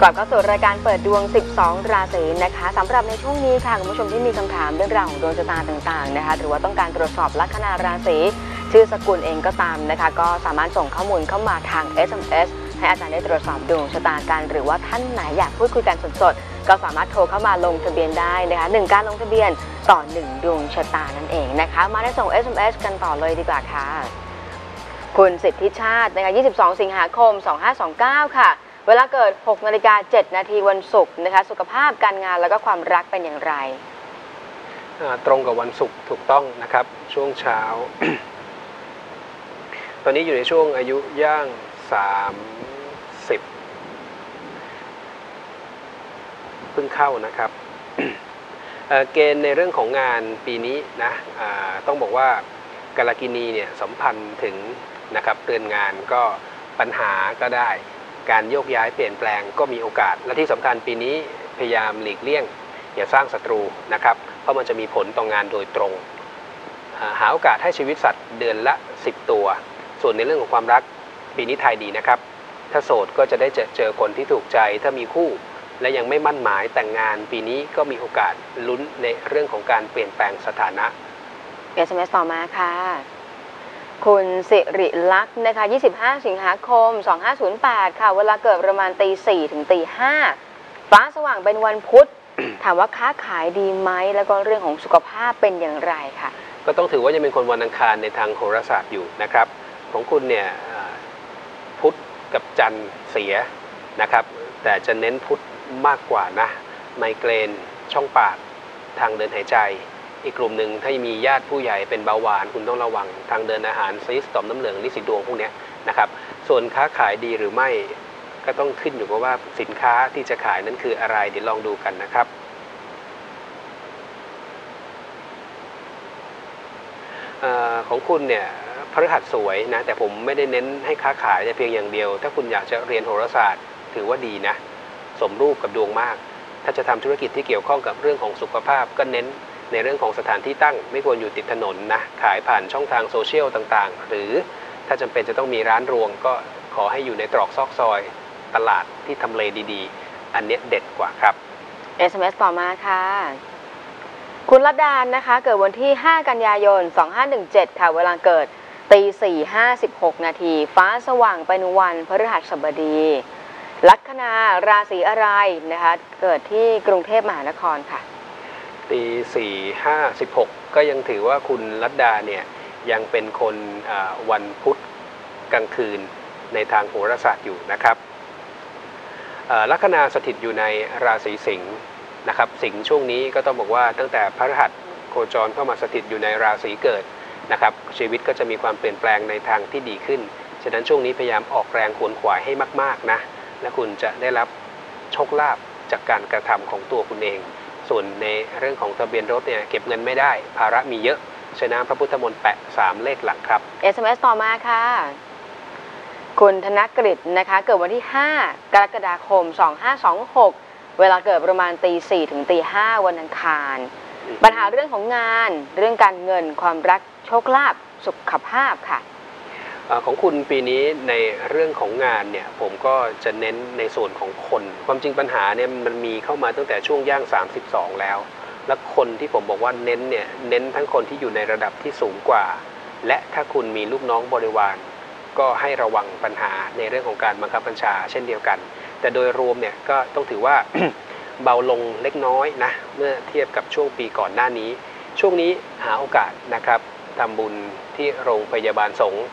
กลับเข้าสู่รายการเปิดดวง 12 ราศีนะคะสำหรับในช่วงนี้ค่ะคุณผู้ชมที่มีคำถามเรื่องราวของดวงชะตาต่างๆนะคะหรือว่าต้องการตรวจสอบลัคนาราศีชื่อสกุลเองก็ตามนะคะ ก็สามารถส่งข้อมูลเข้ามาทาง SMS ให้อาจารย์ได้ตรวจสอบดวงชะตากันหรือว่าท่านไหนอยากพูดคุยกันสดๆก็สามารถโทรเข้ามาลงทะเบียนได้นะคะหนึ่งการลงทะเบียนต่อหนึ่งดวงชะตานั่นเองนะคะ มาได้ส่ง SMS กันต่อเลยดีกว่าค่ะ คุณสิทธิชาตินะคะ22 สิงหาคม 2529 ค่ะ เวลาเกิด 6 นาฬิกา 7 นาทีวันศุกร์นะคะ สุขภาพการงานแล้วก็ความรักเป็นอย่างไร อ่าตรงกับวันศุกร์ถูกต้องนะครับ ช่วงเช้า ตอนนี้อยู่ในช่วงอายุย่าง 30เพิ่งเข้านะครับ เอ่อเกณฑ์ในเรื่องของงานปีนี้นะอ่าต้องบอกว่ากาลกินีเนี่ยสัมพันธ์ถึงนะครับเตือนงานก็ปัญหาก็ได้ การโยกย้ายเปลี่ยนแปลงก็มีโอกาส และที่สำคัญปีนี้พยายามหลีกเลี่ยง อย่าสร้างศัตรูนะครับ เพราะมันจะมีผลต่องานโดยตรง หาโอกาสให้ชีวิตสัตว์เดือนละ 10 ตัว ส่วนในเรื่องของความรักปีนี้ไทยดีนะครับ ถ้าโสดก็จะได้เจอเจอคนที่ถูกใจ ถ้ามีคู่และยังไม่มั่นหมายแต่งงานปีนี้ก็มีโอกาสลุ้นในเรื่องของการเปลี่ยนแปลงสถานะ SMS ต่อมาค่ะ คุณสิริลักษณ์นะคะ 25 สิงหาคม 2508 ค่ะ เวลาเกิดประมาณตี4ถึงตี5ฟ้าสว่างเป็นวันพุธ ถามว่าค้าขายดีไหม แล้วก็เรื่องของสุขภาพเป็นอย่างไรค่ะ ก็ต้องถือว่ายังเป็นคนวันอังคารในทางโหราศาสตร์อยู่นะครับ ของคุณเนี่ยพุธกับจันทร์เสียนะครับ แต่จะเน้นพุธมากกว่านะ ไมเกรน ช่องปาก ทางเดินหายใจ อีกกลุ่มหนึ่งถ้ามีญาติผู้ใหญ่เป็นเบาหวาน คุณต้องระวังทางเดินอาหารซีสต่อมน้ำเหลืองลิสิดวงพวกนี้นะครับส่วนค้าขายดีหรือไม่ก็ต้องขึ้นอยู่กับว่าสินค้าที่จะขายนั้นคืออะไรเดี๋ยวลองดูกันนะครับออของคุณเนี่ยพฤหัสสวยนะแต่ผมไม่ได้เน้นให้ค้าขายแต่เพียงอย่างเดียว ถ้าคุณอยากจะเรียนโหราศาสตร์ถือว่าดีนะ สมรูปกับดวงมาก ถ้าจะทำธุรกิจที่เกี่ยวข้องกับเรื่องของสุขภาพก็เน้น ในเรื่องของสถานที่ตั้งไม่ควรอยู่ติดถนนนะขายผ่านช่องทางโซเชียลต่างๆ หรือถ้าจำเป็นจะต้องมีร้านรวง ก็ขอให้อยู่ในตรอกซอกซอยตลาดที่ทำเลดีๆ อันนี้เด็ดกว่าครับ SMS ต่อมาค่ะ คุณรัตดานนะคะ เกิดวันที่ 5 กันยายน 2517 ค่ะเวลาเกิดตี4 56นาที ฟ้าสว่างเป็นวันพฤหัสบดี ลัคนาราศีอะไรนะคะ เกิดที่กรุงเทพมหานครค่ะ ตีสี่ห้าสิบหกก็ยังถือว่าคุณรัตดาเนี่ยยังเป็นคนวันพุธกลางคืนในทางโหราศาสตร์อยู่นะครับลัคนาสถิตอยู่ในราศีสิงห์นะครับสิงห์ช่วงนี้ก็ต้องบอกว่าตั้งแต่พระรหัสโคจรเข้ามาสถิตอยู่ในราศีเกิดนะครับชีวิตก็จะมีความเปลี่ยนแปลงในทางที่ดีขึ้น ฉะนั้นช่วงนี้พยายามออกแรงขวนขวายให้มาก ๆ นะ และคุณจะได้รับโชคลาภจากการกระทำของตัวคุณเอง ส่วนในเรื่องของทะเบียนรถเนี่ยเก็บเงินไม่ได้ ภาระมีเยอะใช้น้ำพระพุทธมนต์แปะ 3 เลขหลังครับ SMS ต่อมาค่ะ คุณธนกฤษนะคะ เกิดวันที่ 5 กรกฎาคม 2526 เวลาเกิดประมาณตี4ถึงตี5วันอังคาร ปัญหาเรื่องของงาน เรื่องการเงินความรักโชคลาภสุขภาพค่ะเอ่อ ของคุณปีนี้ในเรื่องของงานเนี่ยผมก็จะเน้นในส่วนของคน ความจริงปัญหาเนี่ยมันมีเข้ามาตั้งแต่ช่วงย่าง 32 แล้ว และคนที่ผมบอกว่าเน้นเนี่ยเน้นทั้งคนที่อยู่ในระดับที่สูงกว่า และถ้าคุณมีลูกน้องบริวาร ก็ให้ระวังปัญหาในเรื่องของการบังคับบัญชา เช่นเดียวกัน แต่โดยรวมเนี่ยก็ต้องถือว่าเบาลงเล็กน้อยนะเมื่อเทียบกับช่วงปีก่อนหน้านี้ ช่วงนี้หาโอกาสนะครับทำบุญที่โรงพยาบาลสงฆ์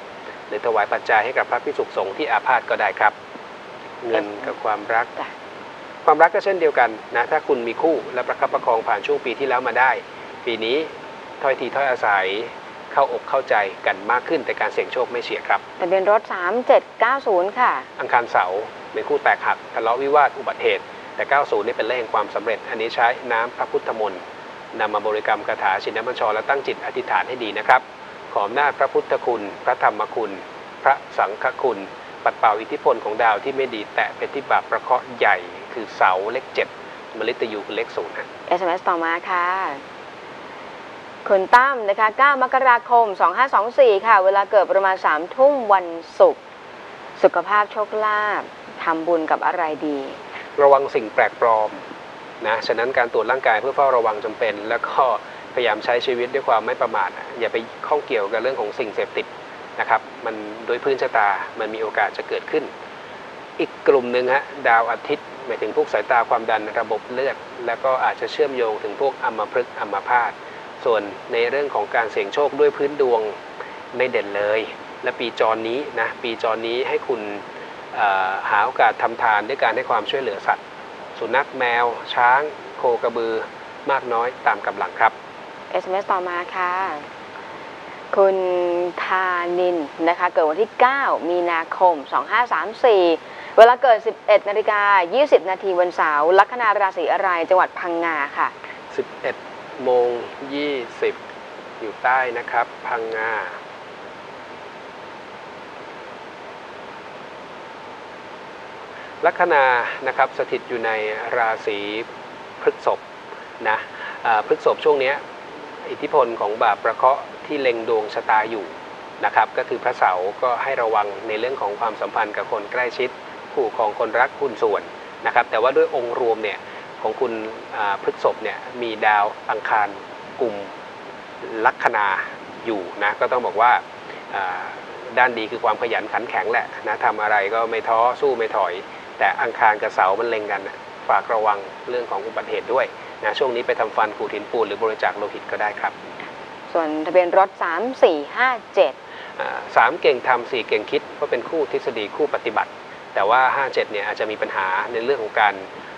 หรือถวายปัจจัยให้กับพระพิสุสงฆ์ที่อาพาธก็ได้ครับ เงินกับความรักจ้ะความรักก็เช่นเดียวกันนะถ้าคุณมีคู่และประคับประคองผ่านช่วงปีที่แล้วมาได้ ปีนี้ถ้อยทีถ้อยอาศัยเข้าอกเข้าใจกันมากขึ้นแต่การเสี่ยงโชคไม่เฉียดครับทะเบียนรถ 3790 ค่ะ อังคารเสาร์เป็นคู่แตกหักทะเลาะวิวาทอุบัติเหตุ แต่ 90 นี่เป็นเลขแห่งความสำเร็จ อันนี้ใช้น้ำพระพุทธมนต์นำมาบริกรรมคาถาชินบัญชรและตั้งจิตอธิษฐานให้ดีนะครับ ขออำนาจพระพุทธคุณ พระธรรมคุณ พระสังฆคุณ ปัดเป่าอิทธิพลของดาวที่ไม่ดีแตะเป็นที่บาปประเคราะห์ใหญ่ คือเสาเลขเจ็ดมฤตยูคือเลขศูนย์ฮะ SMS ต่อมาค่ะ คุณตั้มนะคะ 9 มกราคม 2524 ค่ะ เวลาเกิดประมาณ 3 ทุ่มวันศุกร์สุขภาพโชคลาภทำบุญกับอะไรดี ระวังสิ่งแปลกปลอมนะฉะนั้นการตรวจร่างกายเพื่อเฝ้าระวังจำเป็น แล้วก็ พยายามใช้ชีวิตด้วยความไม่ประมาทอย่าไปข้องเกี่ยวกับเรื่องของสิ่งเสพติดนะครับ มันโดยพื้นชะตามันมีโอกาสจะเกิดขึ้น อีกกลุ่มหนึ่งฮะดาวอาทิตย์หมายถึงพวกสายตาความดันระบบเลือด แล้วก็อาจจะเชื่อมโยงถึงพวกอัมพฤกษ์อัมพาตส่วนในเรื่องของการเสี่ยงโชคด้วยพื้นดวงไม่เด่นเลย และปีจรนี้นะปีจรนี้ให้คุณหาโอกาสทำทานด้วยการให้ความช่วยเหลือสัตว์ สุนัขแมว ช้าง โคกระบือมากน้อยตามกำลังครับ SMS ต่อมาค่ะ คุณธานินนะคะ เกิดวันที่ 9 มีนาคม 2534 เวลาเกิด 11นาฬิกา20 นาทีวันเสาร์ลัคนาราศีอะไรจังหวัดพังงาค่ะ 11โมง20 อยู่ใต้นะครับ พังงาลัคนานะครับสถิตอยู่ในราศีพฤษภนะพฤษภช่วงนี้ อิทธิพลของบาปประเคราะห์ที่เล็งดวงชะตาอยู่นะครับก็คือพระเสาร์ก็ให้ระวังในเรื่องของความสัมพันธ์กับคนใกล้ชิดคู่ของคนรักคุณส่วนนะครับแต่ว่าด้วยองค์รวมเนี่ยของคุณพฤกษภเนี่ยมีดาวอังคารกลุ่มลัคนาอยู่นะก็ต้องบอกว่าอ่าด้านดีคือความขยันขันแข็งแหละนะทำอะไรก็ไม่ท้อสู้ไม่ถอย แต่อังคารกับเสามันเล็งกันนะ ฝากระวังเรื่องของอุบัติเหตุด้วยนะช่วงนี้ไปทำฟันขูดหินปูนหรือบริจาคโลหิตก็ได้ครับ ส่วนทะเบียนรถ 3457อ่าสามเก่งทำสี่เก่งคิดก็เป็นคู่ทฤษฎีคู่ปฏิบัติ แต่ว่า 57 เนี่ยอาจจะมีปัญหาในเรื่องของการ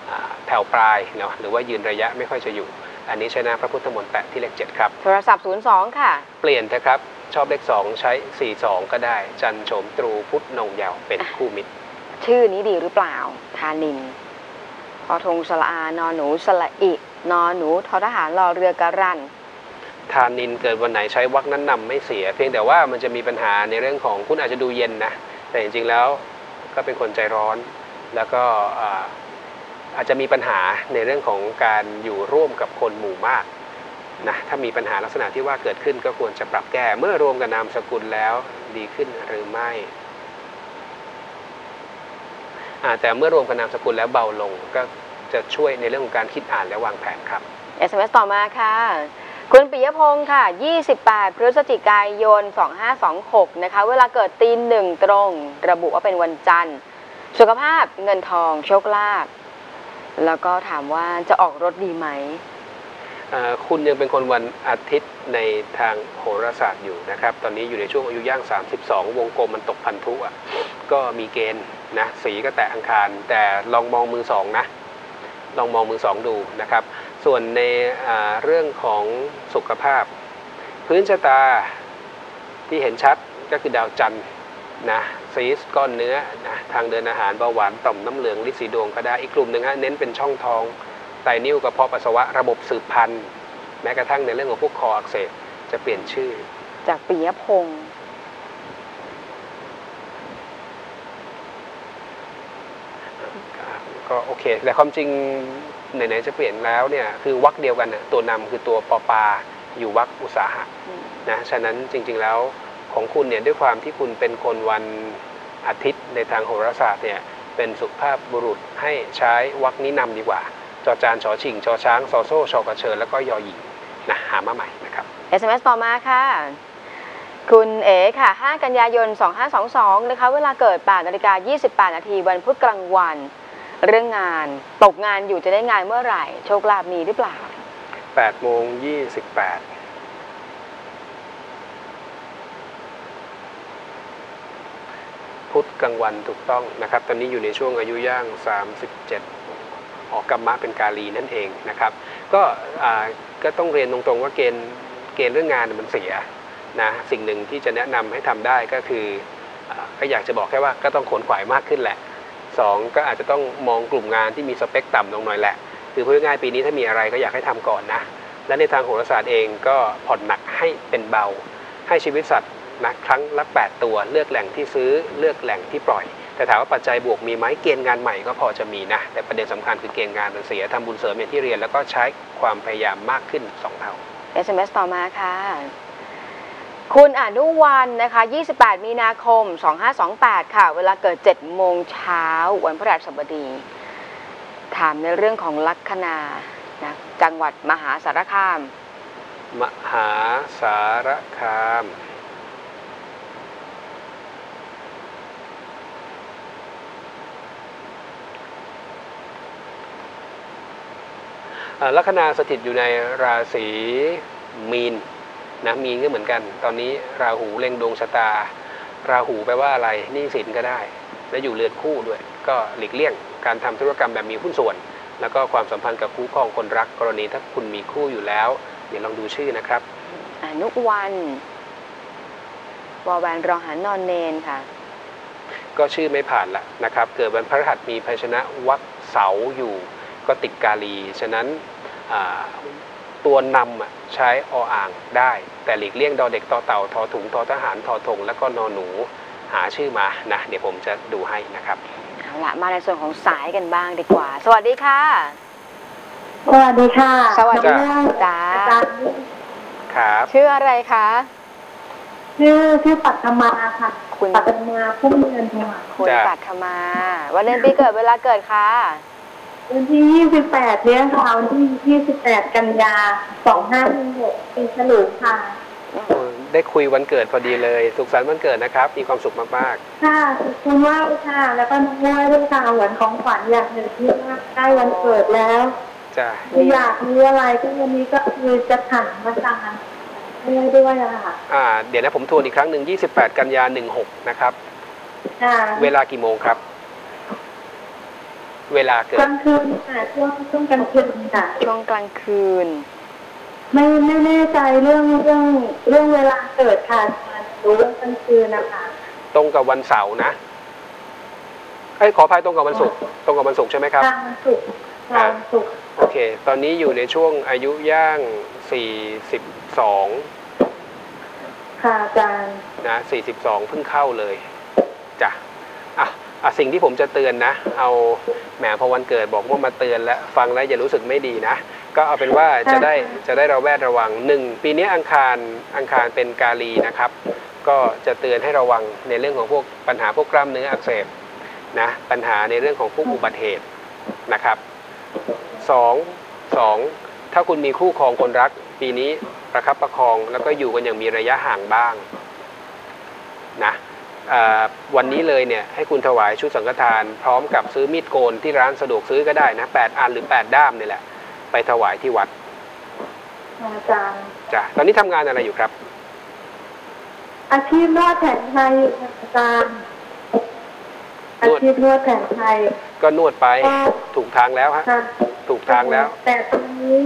อ่าแผ่วปลายเนาะหรือว่ายืนระยะไม่ค่อยจะอยู่ อันนี้ใช้หน้าพระพุทธมนต์แปะที่เลข7ครับ โทรศัพท์ 02 ค่ะ เปลี่ยนนะครับชอบเลข 2 ใช้ 42 ก็ได้ จันโฉมตรูพุทธนงเยาวเป็นคู่มิตร ชื่อนี้ดีหรือเปล่าธานิน พอทงสละอานอนหนูสละอินอนหนูทอทหารรอเรือกระรันทานินเกิดวันไหนใช้วักนั้นนำไม่เสีย เพียงแต่ว่ามันจะมีปัญหาในเรื่องของคุณอาจจะดูเย็นนะ แต่จริงๆแล้วก็เป็นคนใจร้อน แล้วก็อาอาจจะมีปัญหาในเรื่องของการอยู่ร่วมกับคนหมู่มากนะถ้ามีปัญหาลักษณะที่ว่าเกิดขึ้นก็ควรจะปรับแก้เมื่อรวมกับนามสกุลแล้วดีขึ้นหรือไม่ แต่เมื่อรวมกับนามสกุลแล้วเบาลงก็จะช่วยในเรื่องของการคิดอ่านและวางแผนครับ SMS ต่อมาค่ะ คุณปิยพงศ์ค่ะ 28 พฤศจิกายน 2526 นะคะ เวลาเกิดตีหนึ่งตรง ระบุว่าเป็นวันจันทร์ สุขภาพเงินทอง โชคลาภแล้วก็ถามว่าจะออกรถดีไหมเอ่อคุณยังเป็นคนวันอาทิตย์ในทางโหราศาสตร์อยู่นะครับ ตอนนี้อยู่ในช่วงอายุย่าง 32 วงกลมมันตกพันธุอะก็มีเกณฑ์ นะสีก็แตะอังคาร แต่ลองมองมือสองนะลองมองมือสองดูนะครับ ส่วนในเรื่องของสุขภาพ พื้นชะตาที่เห็นชัดก็คือดาวจันทร์นะซีสก้อนเนื้อนะทางเดินอาหารเบาหวานต่อมน้ำเหลืองลิสีดวงก็ได้อีกกลุ่มหนึ่งฮะเน้นเป็นช่องท้องไตนิ้วกระเพาะปัสสาวะระบบสืบพันธุ์ แม้กระทั่งในเรื่องของพวกคออักเสบจะเปลี่ยนชื่อ จากปิยพงศ์ ก็โอเค แต่ความจริงไหนๆจะเปลี่ยนแล้วเนี่ยคือวักเดียวกันนะตัวนำคือตัวปอปาอยู่วักอุตสาหะนะฉะนั้นจริงๆแล้วของคุณเนี่ยด้วยความที่คุณเป็นคนวันอาทิตย์ในทางโหราศาสตร์เนี่ยเป็นสุภาพบุรุษให้ใช้วักนี้นำดีกว่าจอจานชอชิงชอช้างซอโซ่ชอกระเชิญแล้วก็ยอหญิงนะหามาใหม่นะครับ SMS ต่อมาค่ะ คุณเอ๋ค่ะ 5 กันยายน 2522 นะคะ เวลาเกิด8นาฬิกา 28 นาทีวันพุธกลางวัน เรื่องงานตกงานอยู่จะได้งานเมื่อไหร่ โชคลาภมีหรือเปล่า8โมง28 พุธกลางวันถูกต้องนะครับ ตอนนี้อยู่ในช่วงอายุย่าง 37 ออกกรรมะเป็นกาลีนั่นเองนะครับ ก็ก็ต้องเรียนตรงๆว่าเกณฑ์เกณฑ์เรื่องงานมันเสียนะสิ่งหนึ่งที่จะแนะนำให้ทำได้ก็คืออก็อยากจะบอกแค่ว่าก็ต้องขนขวายมากขึ้นแหละ สองก็อาจจะต้องมองกลุ่มงานที่มีสเปคต่ำลงหน่อยแหละ คือพูดง่ายๆปีนี้ถ้ามีอะไรก็อยากให้ทำก่อนนะ และในทางโหราศาสตร์เองก็ผ่อนหนักให้เป็นเบา ให้ชีวิตสัตว์นะครั้งละ 8 ตัวเลือกแหล่งที่ซื้อเลือกแหล่งที่ปล่อย แต่ถามว่าปัจจัยบวกมีไหมเกณฑ์งานใหม่ก็พอจะมีนะ แต่ประเด็นสำคัญคือเกณฑ์งานมันเสียทำบุญเสริมอย่างที่เรียนแล้วก็ใช้ความพยายามมากขึ้น 2 เท่า SMS ต่อมาค่ะ คุณอนุวันนะคะ 28 มีนาคม 2528 ค่ะ เวลาเกิด 7 โมงเช้า วันพฤหัสบดี ถามในเรื่องของลัคนานะจังหวัดมหาสารคาม มหาสารคาม ลัคนาสถิตอยู่ในราศีมีน นะมีนก็เหมือนกัน ตอนนี้ราหูเล็งดวงชะตา ราหูแปลว่าอะไรหนี่สินก็ได้ และอยู่เรือนคู่ด้วย ก็หลีกเลี่ยงการทำธุรกรรมแบบมีหุ้นส่วน แล้วก็ความสัมพันธ์กับคู่ครองคนรักกรณีถ้าคุณมีคู่อยู่แล้ว เดี๋ยวลองดูชื่อนะครับอนุวันวอแวนรอหานอนเนนค่ะ ก็ชื่อไม่ผ่านละนะครับ เกิดวันพฤหัสมีภาชนะวักเสาอยู่ ก็ติดกาลี ฉะนั้นอ่า ตัวนำอะใช้ออ่างได้ แต่หลีกเลี่ยงดอเด็กต่อเต่าทอถุงทอทหารทอทงแล้วก็นอหนูหาชื่อมานะเดี๋ยวผมจะดูให้นะครับเอาละมาในส่วนของสายกันบ้างดีกว่า สวัสดีค่ะ สวัสดีค่ะสวัสดีน้องจ้าอาจารย์ครับชื่ออะไรคะชื่อชื่อปัตมาค่ะคุณปัตมาพุ่มเงินค่ะคุณจ้ะปัทมา วันเดือนปีเกิดเวลาเกิดค่ะ วันที่ 28 เนี้ยค่ะวันที่ 28 กันยา 2516ปีฉลูค่ะ ได้คุยวันเกิดพอดีเลย สุขสันต์วันเกิดนะครับ มีความสุขมากค่ะขอบคุณมากค่ะ แล้วก็น้องว่ายด้วยค่ะเหมือนของขวัญอย่างหนึ่งที่ว่าใกล้วันเกิดแล้วๆจ้าคืออยากมีอะไรก็วันนี้ก็คือจะถันมาสั่งด้วยด้วยอะค่ะ อ่า เดี๋ยวนะผมทวนอีกครั้งหนึ่ง28 กันยา 16 นะครับค่ะเวลากี่โมงครับ เวลาเกิกดลางคืนค่ะช่วงช่วงกลางคืนค่ะช่วงกลางคืน ไม่ไม่แน่ใจเรื่องเรื่องเรื่องเวลาเกิดค่ะรู้เรื่องกลางคืนนะคะตรงกับวันเสาร์นะเอ้ยขออภัยตรงกับวันศุกร์ตรงกับวันศุกร์ใช่ไหมครับทางวันศุกร์ทางวันศุกร์โอเค ตอนนี้อยู่ในช่วงอายุย่าง42ค่ะอาจารย์นะ42เพิ่งเข้าเลยจ้ะอะอะ สิ่งที่ผมจะเตือนนะ เอาแหมพอวันเกิดบอกว่ามาเตือนแล้วฟังแล้วอย่ารู้สึกไม่ดีนะ ก็เอาเป็นว่าจะได้จะได้ระแวดระวังหนึ่งปีนี้อังคารอังคารเป็นกาลีนะครับ ก็จะเตือนให้ระวังในเรื่องของพวกปัญหาพวกกล้ามเนื้ออักเสบนะปัญหาในเรื่องของพวกอุบัติเหตุนะครับสองสองถ้าคุณมีคู่ครองคนรัก ปีนี้ประคับประคองแล้วก็อยู่กันอย่างมีระยะห่างบ้างนะอ่า วันนี้เลยเนี่ยให้คุณถวายชุดสังฆทาน พร้อมกับซื้อมีดโกนที่ร้านสะดวกซื้อก็ได้นะแปดอันหรือแปดด้ามนี่แหละ ไปถวายที่วัดค่ะอาจารย์จ้ะตอนนี้ทำงานอะไรอยู่ครับ อาชีพนวดแผนไทยค่ะอาจารย์นอาวดชีพนวดแผนไทย ก็นวดไปก็ถูกทางแล้วฮะค่ะถูกทางแล้ว แต่ตอนนี้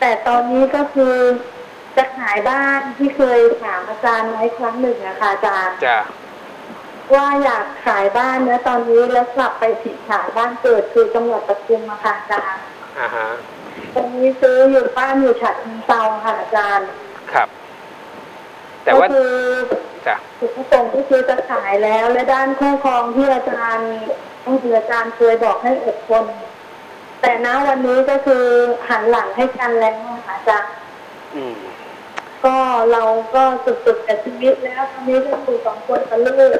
แต่ตอนนี้ก็คือจะขายบ้านที่เคยถามอาจารย์ไว้ครั้งหนึ่งนะคะอาจารย์จ้ะ ว่าอยากขายบ้านเนื้อะตอนนี้แล้วกลับไปผิดขายบ้านเกิดคือจังหวัดปทุมอะค่ะอาจารย์อ่าฮะตอนนี้ซื้ออยู่บ้านอยู่ฉะเชิงเซาค่ะอาจารย์ครับ แต่ว่าก็คือจ้ะจุดประสงค์ก็คือจะขายแล้ว และด้านคู่ครองที่อาจารย์ต้องคืออาจารย์เคยบอกให้อดทนแต่ณวันนี้ก็คือหันหลังให้กันแล้วอะค่ะอาจารย์อืมก็เราก็สุดๆกับชีวิตแล้วตอนนี้ก็อยู่สองคนกับลูก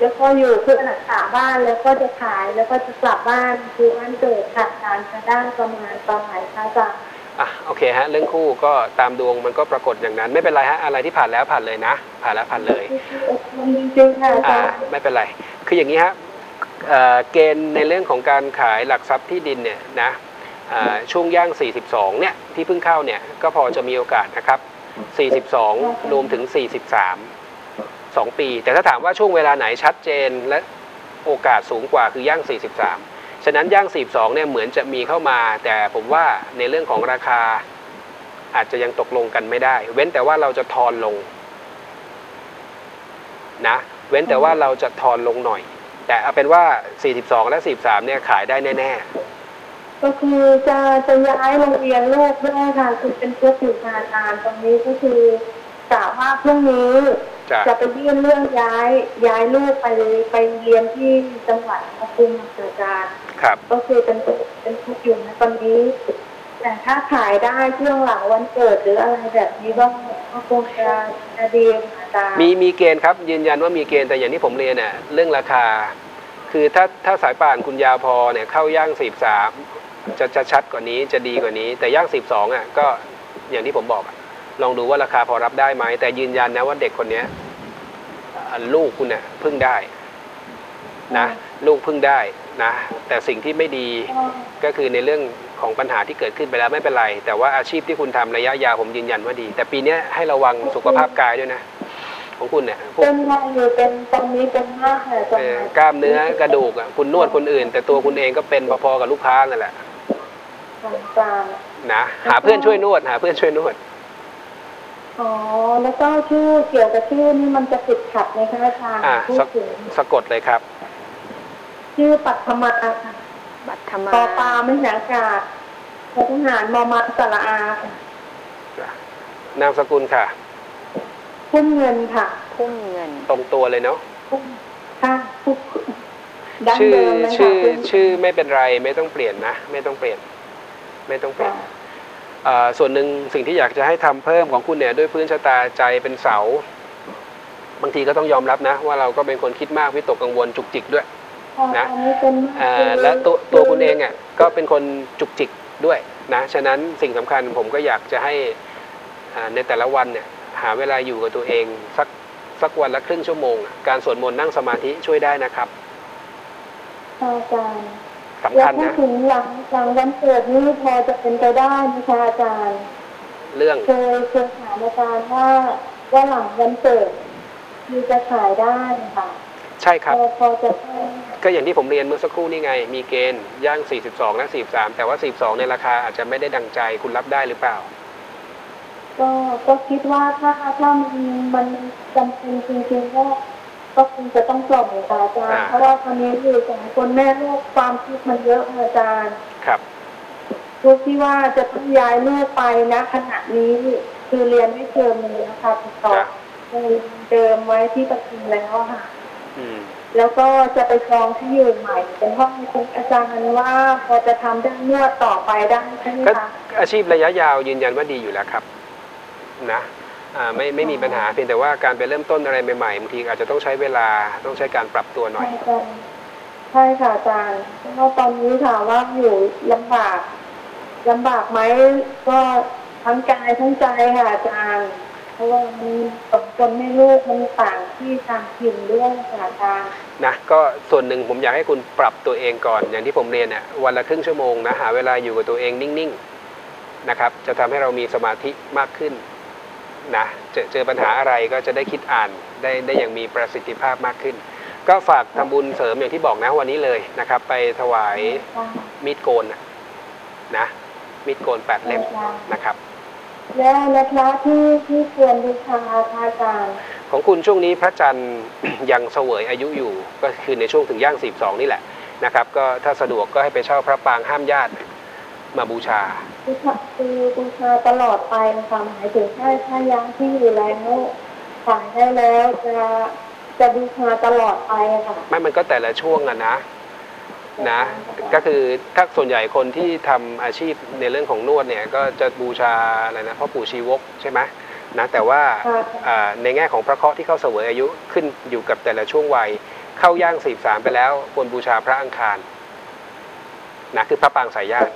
แล้วก็อยู่เพื่อรักษาบ้านแล้วก็จะขายแล้วก็จะกลับบ้านคือบ้านเกิดค่ะอาจารย์จะได้ประมาณตอนไหนคะอาจารย์อะโอเคฮะเรื่องคู่ก็ตามดวงมันก็ปรากฏอย่างนั้น ไม่เป็นไรฮะอะไรที่ผ่านแล้วผ่านเลยนะ ผ่านแล้วผ่านเลยอดทนจริงๆค่ะอาอ่าจารย์ไม่เป็นไร คืออย่างนี้ฮะเอ่อเกณฑ์ในเรื่องของการขายหลักทรัพย์ที่ดินเนี่ยนะอ่าช่วงย่าง 42 เนี่ยที่เพิ่งเข้าเนี่ยก็พอจะมีโอกาสนะครับ 42 รวมถึง 43 2 ปี แต่ถ้าถามว่าช่วงเวลาไหนชัดเจนและโอกาสสูงกว่าคือย่าง 43 ฉะนั้นย่าง 42 เนี่ยเหมือนจะมีเข้ามา แต่ผมว่าในเรื่องของราคาอาจจะยังตกลงกันไม่ได้ เว้นแต่ว่าเราจะทอนลงนะเว้นแต่ว่าเราจะทอนลงหน่อย แต่เอาเป็นว่า 42 และ 43 เนี่ยขายได้แน่ก็คือจะจะย้ายโรงเรียนลูกด้วยค่ะคือเป็นเพื่ออยู่งานนานตรงนี้ก็คือกะว่าพรุ่งนี้ จ้ะจะไปยื่นเรื่องย้ายย้ายลูกไปไปเรียนที่จังหวัดปทุมอาจารย์ครับ ก็คือเป็นเป็นทุกข์อยู่นะตอนนี้แต่ถ้าขายได้ช่วงหลังวันเกิดหรืออะไรแบบนี้ก็ก็คงจะจะดีค่ะอาจารย์มีมีเกณฑ์ครับ ยืนยันว่ามีเกณฑ์แต่อย่างที่ผมเรียนเนี่ยเรื่องราคา คือถ้าถ้าสายป่านคุณยาวพอเนี่ยเข้าย่าง43จะจะชัดกว่านี้จะดีกว่านี้ แต่ย่างสิบสองอะก็อย่างที่ผมบอกอะ ลองดูว่าราคาพอรับได้ไหมแต่ยืนยันนะว่าเด็กคนเนี้ยอ่าลูกคุณเนี่ยพึ่งได้นะลูกพึ่งได้นะแต่สิ่งที่ไม่ดีก็คือในเรื่องของปัญหาที่เกิดขึ้นไปแล้วไม่เป็นไร แต่ว่าอาชีพที่คุณทำระยะยาวผมยืนยันว่าดี แต่ปีเนี้ยให้ระวังสุขภาพกายด้วยนะ ของคุณเนี่ยพวกเป็นไงอยู่เป็นตอนนี้เป็นมากเลยอาจารเอ่อย์กล้ามเนื้อกระดูกอะคุณนวดคนอื่น แต่ตัวคุณเองก็เป็นพอๆกับลูกค้านั่นแหละต่างนะหาเพื่อนช่วยนวดหาเพื่อนช่วยนวดๆ อ๋อ แล้วก็ชื่อเกี่ยวกับชื่อนี่มันจะติดขัดไหมคะอาจารย์อ่าพูดถึงสะกดเลยครับ ชื่อปัทมาค่ะบัตรธรรมาปอปลาไม่หากาศพลทหารมอมาสระอาค่ะนามสกุลค่ะ พุ่มเงินค่ะพุ่มเงิน ตรงตัวเลยเนาะพุ่มค่ะพุ่มดั้งชื่อเดิมเลยค่ะชื่อพุ่มชื่อไม่เป็นไรไม่ต้องเปลี่ยนนะ ไม่ต้องเปลี่ยน ไม่ต้องเปลี่ยนค่ะอ่า ส่วนหนึ่งสิ่งที่อยากจะให้ทำเพิ่มของคุณเนี่ยด้วยพื้นชะตาใจเป็นเสา บางทีก็ต้องยอมรับนะ ว่าเราก็เป็นคนคิดมากวิตกกังวลจุกจิกด้วยนะอันนี้เป็นอ่าและตัวตัวคุณเองอะก็เป็นคนจุกจิกด้วยนะฉะนั้นสิ่งสำคัญผมก็อยากจะให้อ่าในแต่ละวันเนี่ยหาเวลาอยู่กับตัวเองสักสักวันละครึ่งชั่วโมงอะการสวดมนต์นั่งสมาธิช่วยได้นะครับอาจารย์ สำแล้คัวญพูดนะถึงหลังหลังวันเกิดนี่พอจะเป็นไปได้ไหมคะอาจารย์ เรื่องเคยเคยถามอาจารย์ว่าว่าหลังวันเกิดคือจะขายได้ค่ะ ใช่ครับพอพอจะได้ก็อย่างที่ผมเรียนเมื่อสักครู่นี่ไง มีเกณฑ์ย่าง 42 และ 43 แต่ว่า 42 ในราคาอาจจะไม่ได้ดังใจคุณรับได้หรือเปล่า ก็ก็คิดว่าถ้าถ้ามันมันจำเป็นจริงๆก็ ก็คงจะต้องปล่อยค่ะอาจารย์อ่าเพราะว่าตอนนี้อยู่สองคนแม่ลูกความคิดมันเยอะค่ะอาจารย์ ครับลูกที่ว่าจะต้องย้ายลูกไปนะขณะนี้คือเรียนไม่เทอมเลยนะคะติดต่อครับโรงเรียนเดิมไว้ที่ประทุมแล้วอะค่ะอืมแล้วก็จะไปจองที่อยู่ใหม่ เป็นห้องคุณอาจารย์ว่าพอจะทำได้นวดต่อไปได้ใช่ไหมก็คะอาชีพระยะยาวยืนยันว่าดีอยู่แล้วครับ นะอ่า ไม่ไม่มีปัญหาเพียงแต่ว่าการไปเริ่มต้นอะไรใหม่ๆบางทีอาจจะต้องใช้เวลาต้องใช้การปรับตัวหน่อย ใช่ค่ะใช่ค่ะอาจารย์เพราะว่าตอนนี้ถามว่าอยู่ลำบากลำบากไหมก็ทั้งกายทั้งใจค่ะอาจารย์เพราะว่ามันสองคนไม่ลูกมันต่างที่ต่างถิ่นด้วยค่ะอาจารย์นะก็ส่วนหนึ่งผมอยากให้คุณปรับตัวเองก่อน อย่างที่ผมเรียนเนี่ยวันละครึ่งชั่วโมงนะหาเวลาอยู่กับตัวเองนิ่งๆนะครับ จะทำให้เรามีสมาธิมากขึ้น นะเจอเจอปัญหาอะไรก็จะได้คิดอ่านได้ได้อย่างมีประสิทธิภาพมากขึ้น ก็ฝากทำบุญเสริมอย่างที่บอกนะวันนี้เลยนะครับ ไปถวายมีดโกนน่ะนะมีดโกนแปดเล่มนะครับ แล้วและพระที่ที่ควรบูชาค่ะอาจารย์ของคุณช่วงนี้พระจันทร์ ยังเสวยอายุอยู่ ก็คือในช่วงถึงย่าง 42 นี่แหละนะครับ ก็ถ้าสะดวกก็ให้ไปเช่าพระปรางห้ามญาติ มาบูชาบูชาคือบูชาตลอดไปนะคะหมายถึงถ้าถ้ายังที่อยู่แล้วขายได้แล้วจะจะบูชาตลอดไปค่ะไม่มันก็แต่ละช่วงอะนะนะ ก็คือถ้าส่วนใหญ่คนที่ทำอาชีพในเรื่องของนวดเนี่ย ก็จะบูชาอะไรนะพ่อปู่ชีวกใช่ไหมนะแต่ว่าค่ะอ่าในแง่ของพระเคราะห์ที่เข้าเสวยอายุขึ้นอยู่กับแต่ละช่วงวัย เข้าย่าง43ไปแล้วควรบูชาพระอังคารนะคือพระปรางสายญาติ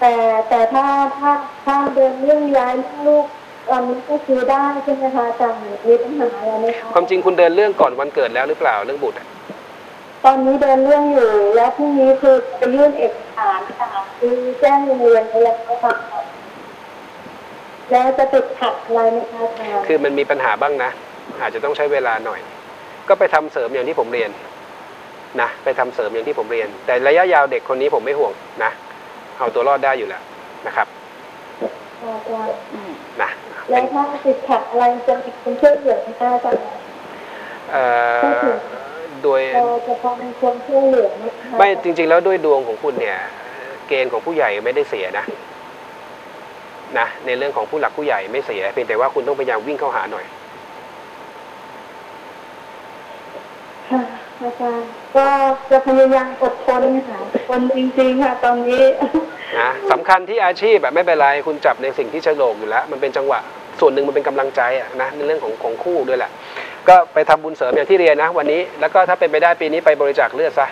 แต่แต่ถ้าถ้าถ้าเดินเรื่องย้ายลูกตอนนี้ก็คือได้ใช่ไหมคะอาจารย์มีปัญหาอะไรไหมคะความจริงคุณเดินเรื่องก่อนวันเกิดแล้วหรือเปล่าเรื่องบุตรอะตอนนี้เดินเรื่องอยู่แล้วพรุ่งนี้คือไปยื่นเอกสารค่ะคือแจ้งโรงเรียนไปแล้วค่ะแล้วจะติดขัดอะไรไหมคะอาจารย์คือมันมีปัญหาบ้างนะ อาจจะต้องใช้เวลาหน่อย ก็ไปทำเสริมอย่างที่ผมเรียนนะไปทำเสริมอย่างที่ผมเรียน แต่ระยะยาวเด็กคนนี้ผมไม่ห่วงนะ เอาตัวรอดได้อยู่แล้วนะครับอาจารย์อืมนะแล้วถ้าติดขัดอะไรจะมีคนช่วยเหลือไหมคะอาจารย์เอ่อโดยเราจะพอมีคนช่วยเหลือไหมคะไม่จริง ๆ แล้วด้วยดวงของคุณเนี่ย เกณฑ์ของผู้ใหญ่ไม่ได้เสียนะนะในเรื่องของผู้หลักผู้ใหญ่ไม่เสียเพียงแต่ว่าคุณต้องพยายามวิ่งเข้าหาหน่อยค่ะ อาจารย์ก็จะพยายามอดทนค่ะอดทนจริงๆค่ะตอนนี้นะสำคัญที่อาชีพแบบไม่เป็นไรคุณจับในสิ่งที่ฉลกอยู่แล้ว มันเป็นจังหวะส่วนหนึ่งมันเป็นกำลังใจอะนะในเรื่องของของคู่ด้วยแหละ ก็ไปทำบุญเสริมอย่างที่เรียนนะ วันนี้แล้วก็ถ้าเป็นไปได้ปีนี้ไปบริจาคเลือดซะ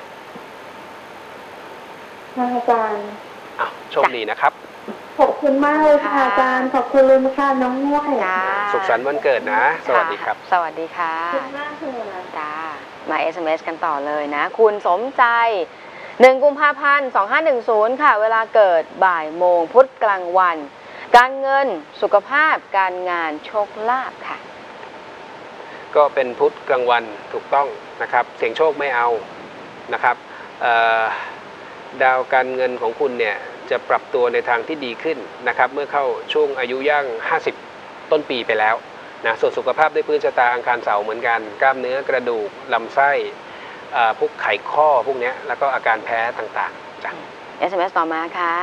ค่ะอาจารย์อ้าวโชคดีนะครับขอบคุณมากเลยค่ะค่ะอาจารย์ขอบคุณเลยค่ะน้องง่วยจ้าสุขสันต์วันเกิดนะ สวัสดีครับ สวัสดีค่ะขอบคุณมากค่ะจ้า มา SMS กันต่อเลยนะ คุณสมใจ 1 กุมภาพันธ์ 2510 ค่ะ เวลาเกิดบ่ายโมงพุธกลางวัน การเงินสุขภาพการงานโชคลาภค่ะ ก็เป็นพุธกลางวันถูกต้องนะครับ เสียงโชคไม่เอานะครับดาวการเงินของคุณเนี่ยจะปรับตัวในทางที่ดีขึ้นนะครับ เมื่อเข้าช่วงอายุย่าง 50 ต้นปีไปแล้ว นะส่วนสุขภาพด้วยพื้นชะตาอังคารเสาร์เหมือนกัน กล้ามเนื้อกระดูกลำไส้เอ่อพวกไขข้อพวกเนี้ยแล้วก็อาการแพ้ต่างๆจ้ะ SMS ต่อมาค่ะ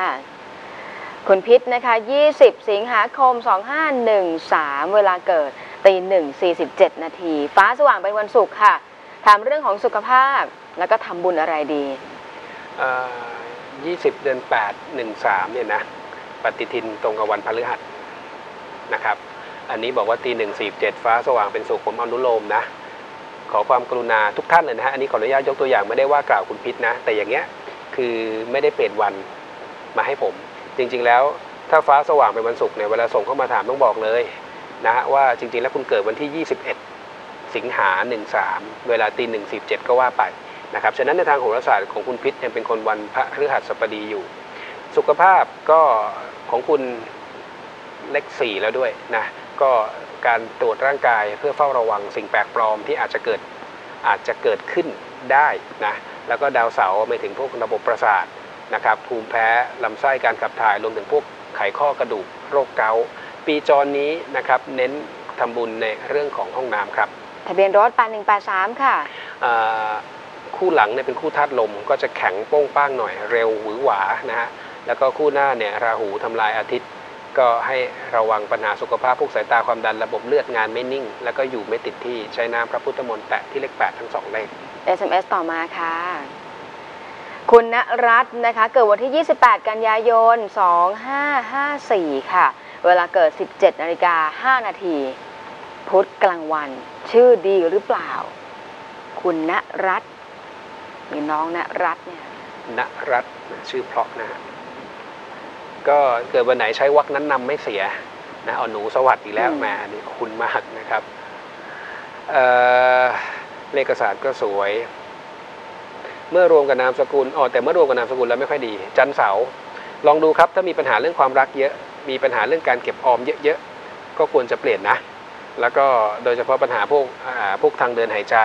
คุณพิษนะคะ 20 สิงหาคม 2513 เวลาเกิดตี1 47นาที ฟ้าสว่างเป็นวันศุกร์ค่ะ ถามเรื่องของสุขภาพแล้วก็ทำบุญอะไรดีเอ่อ20เดือน8 13เนี่ยนะ ปฏิทินตรงกับวันพฤหัสนะครับ อันนี้บอกว่าตีหนึ่งสี่เจ็ดฟ้าสว่างเป็นสุขผมอนุโลมนะ ขอความกรุณาทุกท่านเลยนะฮะอันนี้ขออนุญาตยกตัวอย่างไม่ได้ว่ากล่าวคุณพิษนะ แต่อย่างเงี้ยคือไม่ได้เปลี่ยนวันมาให้ผม จริงๆแล้วถ้าฟ้าสว่างเป็นวันศุกร์เนี่ยเวลาส่งเข้ามาถามต้องบอกเลยนะฮะว่าจริงๆแล้วคุณเกิดวันที่ 21 สิงหา 13 เวลาตีหนึ่งสิบเจ็ดก็ว่าไปนะครับฉะนั้นในทางโหราศาสตร์ของคุณพิษยังเป็นคนวันพระฤหัสบดีอยู่ สุขภาพก็ของคุณเลขสี่แล้วด้วยนะ ก็การตรวจร่างกายเพื่อเฝ้าระวังสิ่งแปลกปลอมที่อาจจะเกิดอาจจะเกิดขึ้นได้นะแล้วก็ดาวเสาร์ไปถึงพวกระบบประสาทนะครับภูมิแพ้ลำไส้การขับถ่ายรวมถึงพวกไขข้อกระดูกโรคเกาต์ปีจรนี้นะครับเน้นทำบุญในเรื่องของห้องน้ำครับ ทะเบียนรถ8183ค่ะอ่าคู่หลังเนี่ยเป็นคู่ธาตุลมก็จะแข็งโป้งป้างหน่อยเร็วหวือหวานะฮะแล้วก็คู่หน้าเนี่ยราหูทำลายอาทิตย์ ก็ให้ระวังปัญหาสุขภาพพวกสายตาความดันระบบเลือดงานไม่นิ่ง แล้วก็อยู่ไม่ติดที่ใช้น้ำพระพุทธมนต์แตะที่เลข 8 ทั้งสองเลข SMS ต่อมาค่ะ คุณณรัตน์นะคะ เกิดวันที่ 28 กันยายน 2554 ค่ะ เวลาเกิด 17นาฬิกา5นาที พุธกลางวัน ชื่อดีหรือเปล่า คุณณรัตน์หรือน้องณรัตน์เนี่ยณรัตน์ชื่อเพราะนะฮะ ก็เกิดวันไหนใช้วักนั้นนำไม่เสียนะเอาหนูสวัสดิ์อีกแล้วอืมแหมอันนี้คุณมากนะครับเอ่อเลขศาสตร์ก็สวย เมื่อรวมกับนามสกุลอ๋อแต่เมื่อรวมกับนามสกุลแล้วไม่ค่อยดี จันทร์เสาร์ลองดูครับถ้ามีปัญหาเรื่องความรักเยอะ มีปัญหาเรื่องการเก็บออมเยอะๆก็ควรจะเปลี่ยนนะ แล้วก็โดยเฉพาะปัญหาพวกอ่าพวกทางเดินหายใจ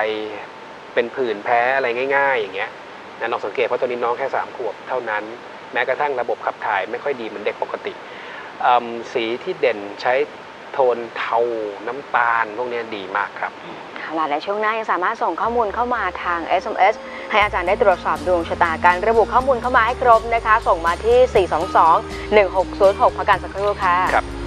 เป็นผื่นแพ้อะไรง่าย ๆ อย่างเงี้ยนะลองสังเกตเพราะตอนนี้น้องแค่3ขวบเท่านั้นแม้กระทั่งระบบขับถ่ายไม่ค่อยดีเหมือนเด็กปกติอืมสีที่เด่นใช้โทนเทาน้ำตาลพวกเนี้ยดีมากครับเอาล่ะในช่วงหน้ายังสามารถส่งข้อมูลเข้ามาทาง SMS ให้อาจารย์ได้ตรวจสอบดวงชะตาการระบุข้อมูลเข้ามาให้ครบนะคะ ส่งมาที่ 422 1606พักการสักครู่ค่ะครับ